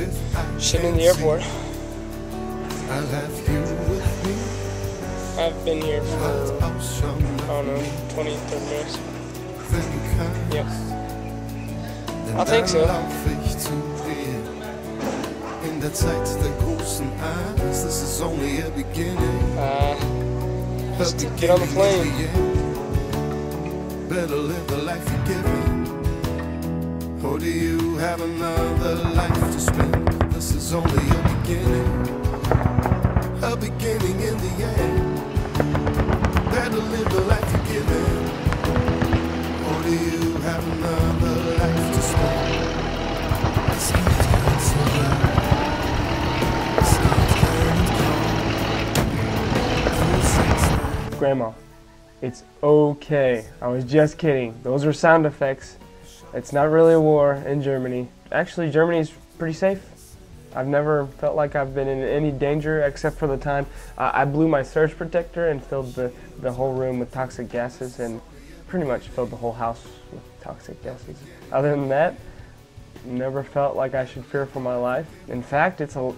as if I Sitting in the airport. I'll have you. I've been here for, I don't know, 20, 30 minutes. wenn du kannst. Yep. Denn I think so. dann lauf ich zu dir. In der Zeit der großen Angst, this is only a beginning. Uh, Just get on the plane. in the end. Better live the life you're given. Or do you have another life to spend? This is only a beginning. A beginning in the end. Better live the life you're given. Or oh, do you have another life to spend? Grandma, it's okay. I was just kidding. Those are sound effects. It's not really a war in Germany. Actually, Germany's pretty safe. I've never felt like I've been in any danger except for the time I blew my surge protector and filled the, the whole room with toxic gases and pretty much filled the whole house with toxic gases. Other than that, never felt like I should fear for my life. In fact, it's a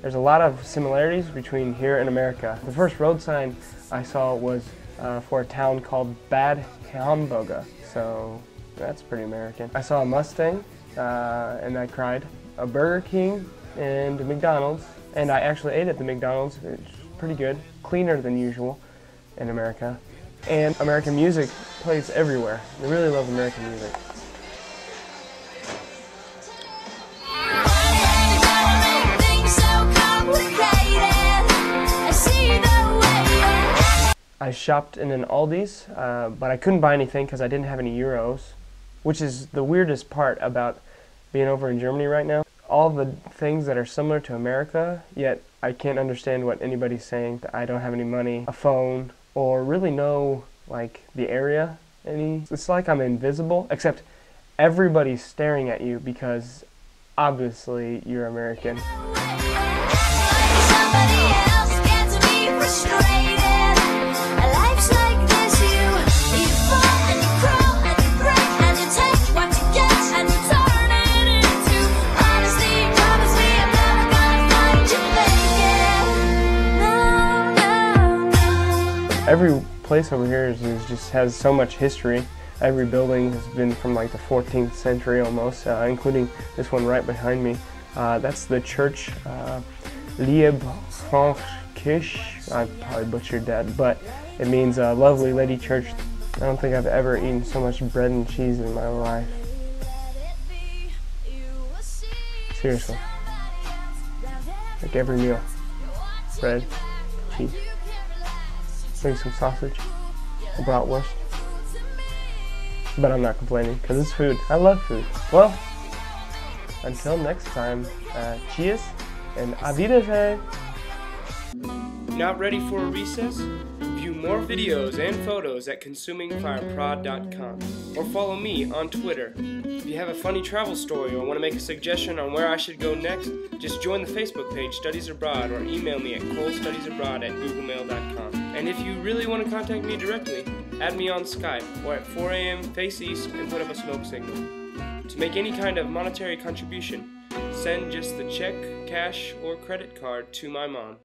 there's a lot of similarities between here and America. The first road sign I saw was uh, for a town called Bad Homburger, so that's pretty American. I saw a Mustang uh, and I cried. A Burger King and a McDonald's, and I actually ate at the McDonald's. It's pretty good, cleaner than usual in America. And American music plays everywhere. I really love American music. I shopped in an Aldi's, uh, but I couldn't buy anything because I didn't have any euros, which is the weirdest part about being over in Germany right now. All the things that are similar to America, yet I can't understand what anybody's saying. That I don't have any money, a phone, or really know like the area any. It's like I'm invisible, except everybody's staring at you because obviously you're American. Every place over here is, is just has so much history. Every building has been from like the 14th century almost, uh, including this one right behind me. Uh, that's the church, uh, Liebfrankirche. I probably butchered that, but it means uh, lovely lady church. I don't think I've ever eaten so much bread and cheese in my life. Seriously. Like every meal. Bread, cheese, maybe some sausage, a bratwurst. But I'm not complaining because it's food. I love food. Well, until next time, uh, cheers and auf Wiedersehen. Not ready for a recess? View more videos and photos at consumingfireprod.com or follow me on Twitter. If you have a funny travel story or want to make a suggestion on where I should go next, just join the Facebook page Studies Abroad or email me at colestudiesabroad at googlemail.com. And if you really want to contact me directly, add me on Skype or at 4 a.m. face east and put up a smoke signal. To make any kind of monetary contribution, send just the check, cash, or credit card to my mom.